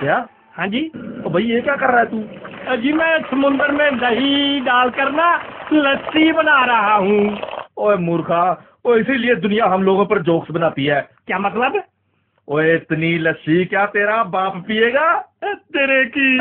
क्या हाँ जी। तो भाई ये क्या कर रहा है तू? जी मैं समुंदर में दही डालकर ना लस्सी बना रहा हूँ। ओए मूर्खा ओ इसीलिए दुनिया हम लोगों पर जोक्स बनाती है। क्या मतलब? ओए इतनी लस्सी क्या तेरा बाप पिएगा? तेरे की।